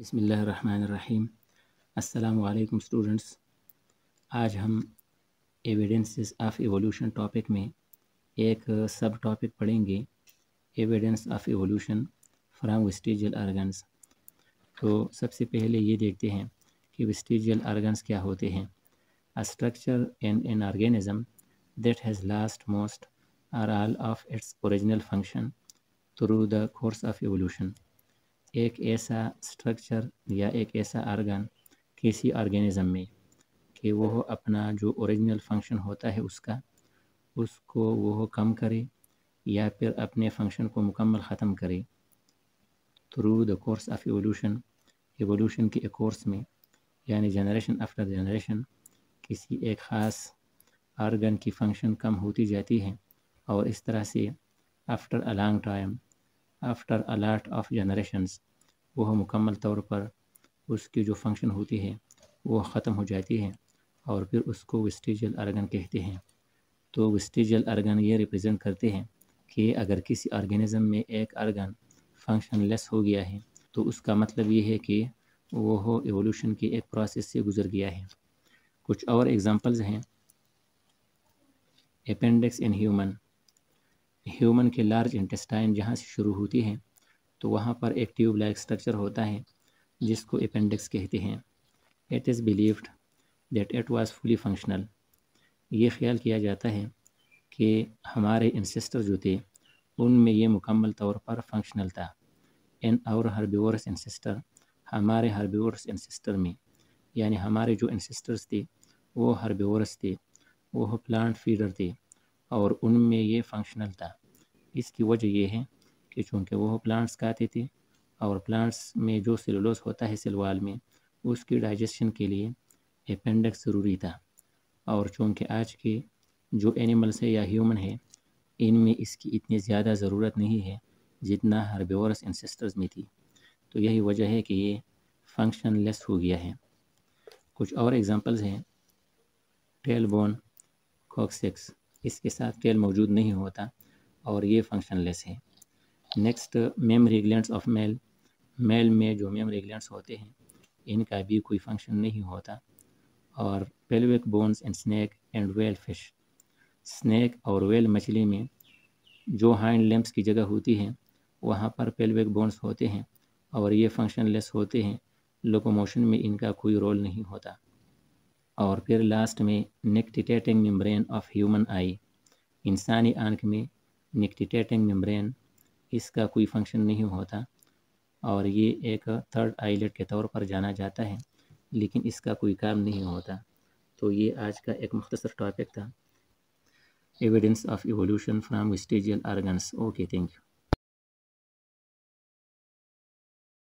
بسم اللہ الرحمن الرحیم۔ السلام علیکم اسٹوڈنٹس آج ہم ایویڈنسز آف ایولیوشن ٹاپک میں ایک سب ٹاپک پڑھیں گے۔ Evidence of evolution from vestigial organs تو سب سے پہلے یہ دیکھتے ہیں کہ وسٹیجل آرگنس کیا ہوتے ہیں۔ Structure in an organism that has lost most or all of its original function through the course of evolution ایک ایسا اسٹرکچر یا ایک ایسا آرگن کسی آرگینزم میں کہ وہ اپنا جو اوریجنل فنکشن ہوتا ہے اس کا، اس کو وہ کم کرے یا پھر اپنے فنکشن کو مکمل ختم کرے۔ Through the course of evolution evolution کے ایک کورس میں یعنی جنریشن آفٹر جنریشن کسی ایک خاص آرگن کی فنکشن کم ہوتی جاتی ہے اور اس طرح سے after a long time after a lot of generations وہ مکمل طور پر اس کی جو فنکشن ہوتی ہے، وہ ختم ہو جاتی ہے اور پھر اس کو وسٹیجل ارگن کہتے ہیں۔ تو وسٹیجل ارگن یہ ریپرزینٹ کرتے ہیں کہ اگر کسی آرگینزم میں ایک ارگن فنکشن لیس ہو گیا ہے، تو اس کا مطلب یہ ہے کہ وہ ایولیوشن کی ایک پروسیس سے گزر گیا ہے۔ کچھ اور ایگزامپلز ہیں۔ اپینڈکس ان ہیومن ہیومن کے لارج انٹسٹائن جہاں سے شروع ہوتی ہے تو وہاں پر ایک ٹیوب لائک اسٹرکچر ہوتا ہے، جس کو اپینڈکس کہتے ہیں۔ It is believed that it was fully functional یہ خیال کیا جاتا ہے کہ ہمارے انسسٹر جو تھے، ان میں یہ مکمل طور پر فنکشنل تھا۔ ان اور ہربیورس انسسٹر ہمارے ہربیورس انسسٹر میں یعنی ہمارے جو انسسٹرس تھے، وہ ہربیورس تھے، وہ پلانٹ فیڈر تھے اور ان میں یہ فنکشنل تھا۔ اس کی وجہ یہ ہے کہ چونکہ وہ پلانٹس کھاتے تھے اور پلانٹس میں جو سیلولوس ہوتا ہے سلوال میں، اس کی ڈائجیشن کے لیے اپینڈکس ضروری تھا۔ اور چونکہ آج کے جو اینیملس ہے یا ہیومن ہے، ان میں اس کی اتنی زیادہ ضرورت نہیں ہے جتنا ہربیورس انسسٹرز میں تھی۔ تو یہی وجہ ہے کہ یہ فنکشن لیس ہو گیا ہے۔ کچھ اور ایگزامپلز ہیں۔ ٹیل بون کوکسیکس اس کے ساتھ ٹیل موجود نہیں ہوتا۔ اور یہ فنکشن لیس ہے۔ Next mammary glands of male male میں جو میمری گلینڈس ہوتے ہیں، ان کا بھی کوئی فنکشن نہیں ہوتا۔ اور pelvic bones and snake and whale fish snake اور ویل مچھلی میں جو ہائنڈ لیمپس کی جگہ ہوتی ہے وہاں پر پیلوک بونس ہوتے ہیں اور یہ فنکشن لیس ہوتے ہیں۔ لوکوموشن میں ان کا کوئی رول نہیں ہوتا۔ اور پھر لاسٹ میں nictitating membrane of human eye انسانی آنکھ میں نکٹیٹیٹنگ ممبرین اس کا کوئی فنکشن نہیں ہوتا اور یہ ایک تھرڈ آئیلیٹ کے طور پر جانا جاتا ہے، لیکن اس کا کوئی کام نہیں ہوتا۔ تو یہ آج کا ایک مختصر ٹاپک تھا۔ Evidence of evolution from vestigial organs okay thank you